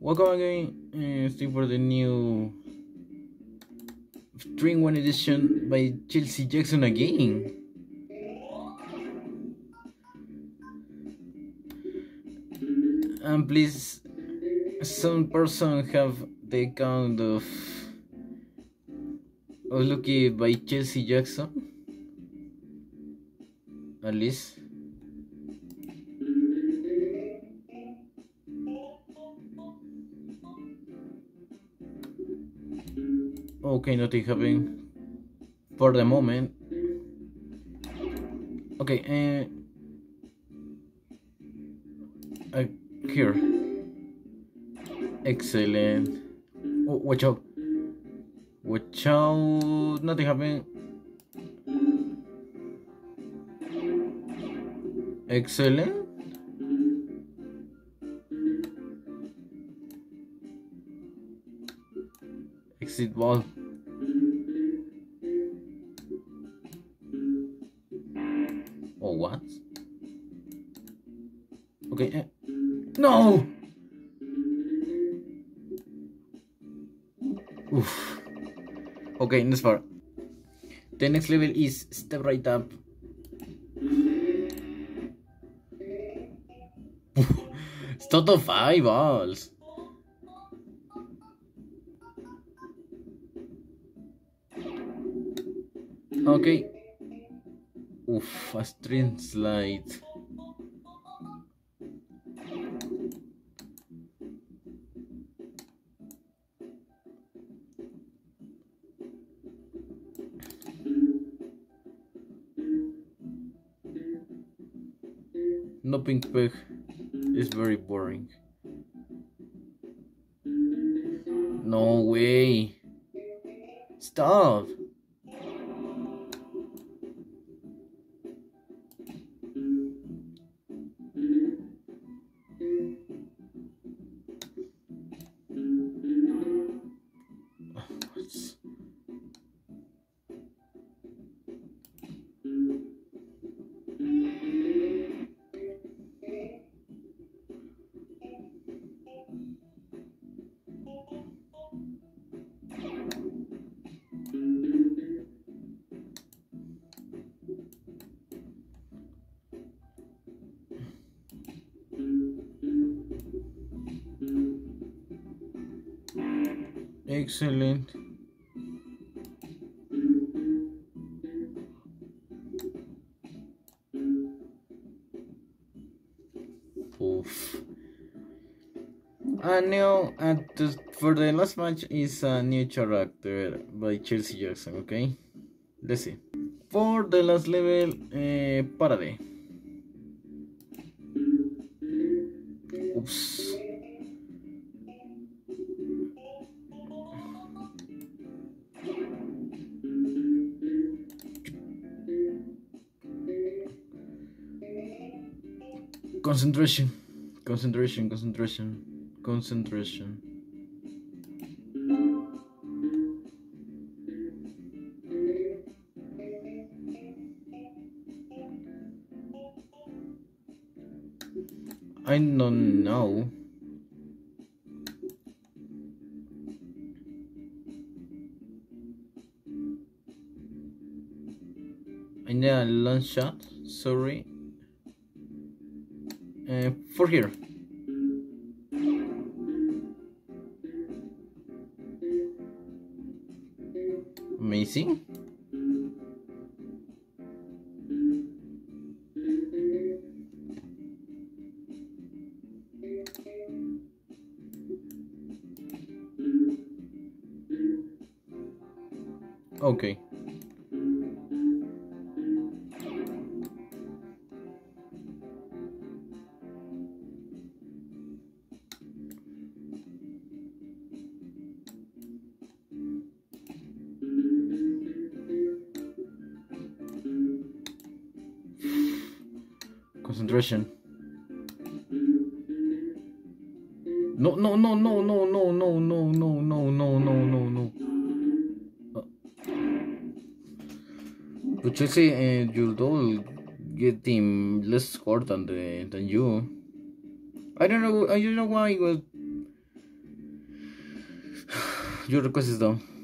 Welcome again, uh, stay for the new String 1 edition by Chelsea Jackson again. And please, some person have the account of, of Lucky by Chelsea Jackson. At least. Okay, nothing happening for the moment. Okay, and uh here. Excellent. Oh, watch out. Watch out. Nothing happening. Excellent. Exit ball. Oh, what? Okay. eh. No! Oof. Okay, this far. The next level is step right up. it's total five balls. Okay. Oof, a string slide. No pink peg is very boring. No way. Stop. Excellent. Oof. And now, at the, for the last match is a new character by Chelsea Jackson, okay? Let's see. For the last level, uh, Parade. Oops. Concentration. Concentration, concentration, concentration. I don't know. I need a long shot. Sorry. Uh, for here. Amazing. Okay. Concentration. No, no, no, no, no, no, no, no, no, no, no, no, no, no. Uh, Chelsea, uh, your doll getting less score than the than you. I don't know. I don't know why your request is done